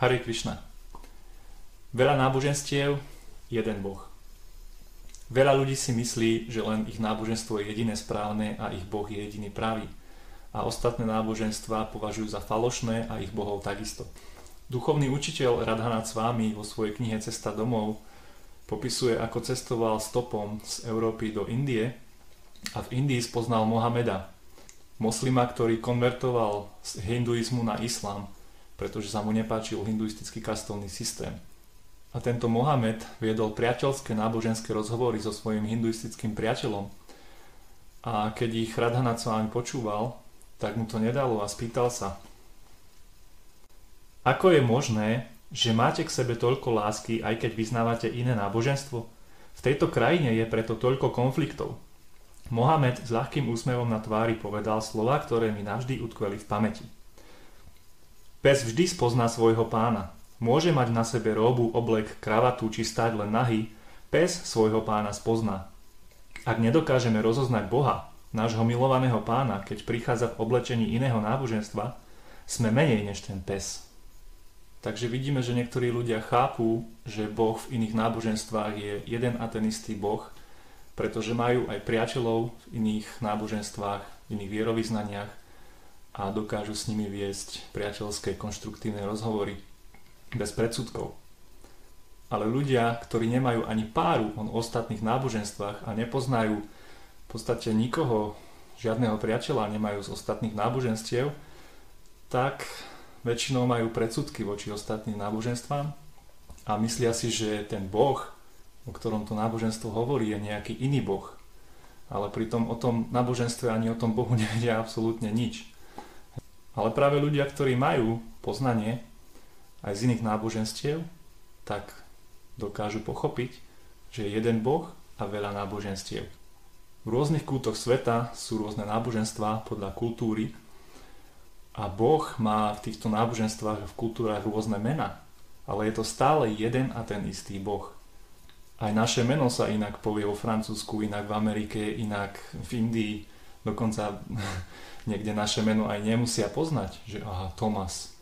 Hare Krishna. Veľa náboženstiev, jeden Boh. Veľa ľudí si myslí, že len ich náboženstvo je jediné správne a ich Boh je jediný pravý. A ostatné náboženstva považujú za falošné a ich bohov takisto. Duchovný učiteľ Radhanat Svami vo svojej knihe Cesta domov popisuje, ako cestoval stopom z Európy do Indie a v Indii spoznal Mohameda, moslima, ktorý konvertoval z hinduizmu na islám pretože sa mu nepáčil hinduistický kastolný systém. A tento Mohamed viedol priateľské náboženské rozhovory so svojím hinduistickým priateľom a keď ich Radhanat s vami počúval, tak mu to nedalo a spýtal sa Ako je možné, že máte k sebe toľko lásky, aj keď vyznávate iné náboženstvo? V tejto krajine je preto toľko konfliktov. Mohamed s ľahkým úsmevom na tvári povedal slova, ktoré mi navždy utkveli v pamäti. Pes vždy spozná svojho pána. Môže mať na sebe róbu, oblek, kravatu či stať len nahý, pes svojho pána spozná. Ak nedokážeme rozoznať Boha, nášho milovaného pána, keď prichádza v oblečení iného náboženstva, sme menej než ten pes. Takže vidíme, že niektorí ľudia chápu, že Boh v iných náboženstvách je jeden a ten istý Boh, pretože majú aj priateľov v iných náboženstvách, v iných vierovýznaniach a dokážu s nimi viesť priateľské konštruktívne rozhovory bez predsudkov. Ale ľudia, ktorí nemajú ani páru o ostatných náboženstvách a nepoznajú v podstate nikoho, žiadneho priateľa nemajú z ostatných náboženstiev, tak väčšinou majú predsudky voči ostatným náboženstvám a myslia si, že ten Boh, o ktorom to náboženstvo hovorí, je nejaký iný Boh. Ale pritom o tom náboženstve ani o tom Bohu nevedia absolútne nič. Ale práve ľudia, ktorí majú poznanie aj z iných náboženstiev, tak dokážu pochopiť, že je jeden Boh a veľa náboženstiev. V rôznych kútoch sveta sú rôzne náboženstvá podľa kultúry a Boh má v týchto náboženstvách a v kultúrach rôzne mena, ale je to stále jeden a ten istý Boh. Aj naše meno sa inak povie vo Francúzsku, inak v Amerike, inak v Indii, dokonca niekde naše meno aj nemusia poznať, že aha, Tomas,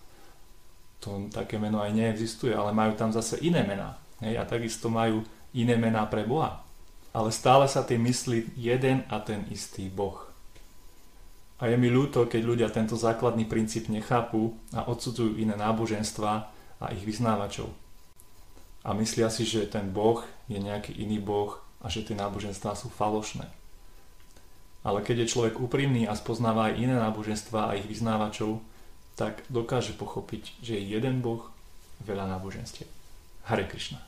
to také meno aj neexistuje, ale majú tam zase iné mená. Hej, a takisto majú iné mená pre Boha. Ale stále sa tým myslí jeden a ten istý Boh. A je mi ľúto, keď ľudia tento základný princíp nechápu a odsudzujú iné náboženstva a ich vyznávačov. A myslia si, že ten Boh je nejaký iný Boh a že tie náboženstvá sú falošné. Ale keď je človek úprimný a spoznáva aj iné náboženstva a ich vyznávačov, tak dokáže pochopiť, že je jeden Boh, veľa náboženstiev. Hare Krishna.